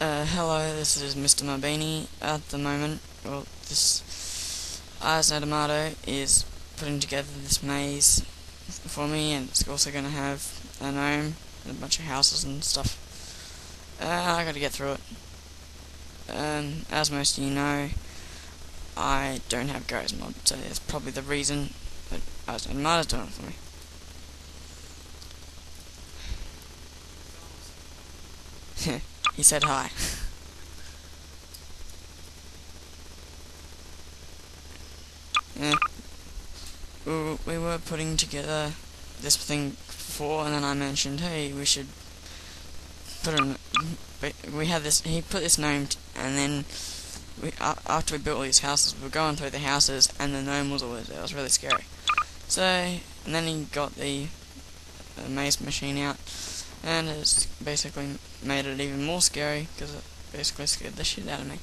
Uh, hello, this is Mr. Mabeanie. At the moment, well, this Ihasnotomato is putting together this maze for me, and it's also going to have a gnome and a bunch of houses and stuff. Uh, I got to get through it. Um, as most of you know, I don't have Garry's Mod, so that's probably the reason that Ihasnotomato's doing it for me. he said hi. yeah. We, we were putting together this thing before, and then I mentioned, hey, we should put in. We had this. He put this gnome, and then we after we built all these houses, we were going through the houses, and the gnome was always there. It was really scary. So, and then he got the, the maze machine out, and it's basically made it even more scary because it basically scared the shit out of me.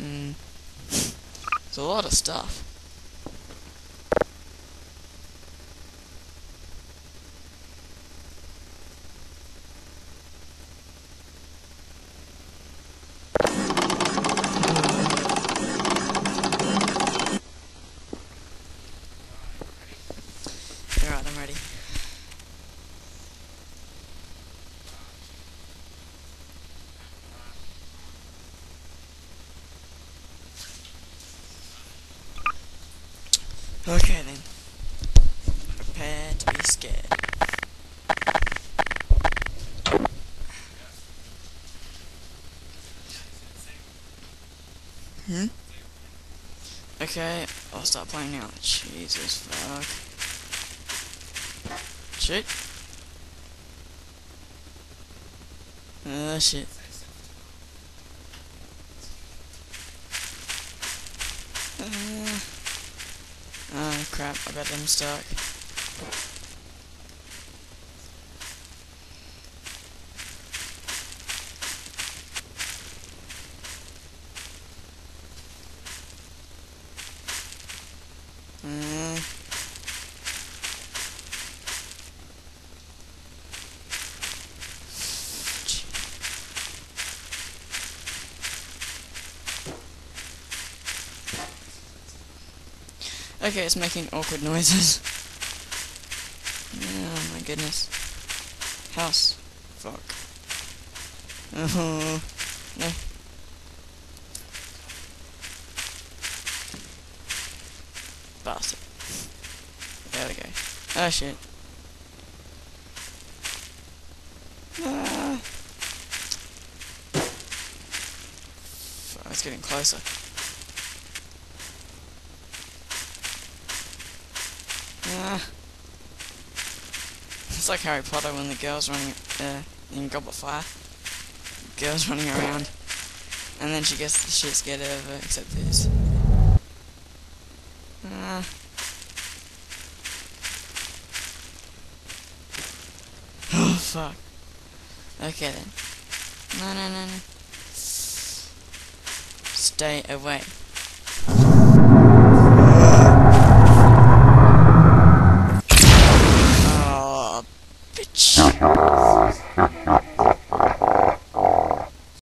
Mm. It's a lot of stuff. Okay then. Prepare to be scared. Hmm? Okay, I'll start playing now. Jesus fuck. Shit. Oh shit. Uh, oh crap, I bet I'm stuck. Uh, Okay, it's making awkward noises. oh my goodness. House. Fuck. Oh. No. Bastard. There we go. Oh shit. Ah. It's getting closer. Ah. It's like Harry Potter when the girl's running uh, in Goblet Fire. Girl's running around. And then she gets the shit scared of her, except this. Ah. Oh, fuck. Okay then. No, no, no, no. Stay away.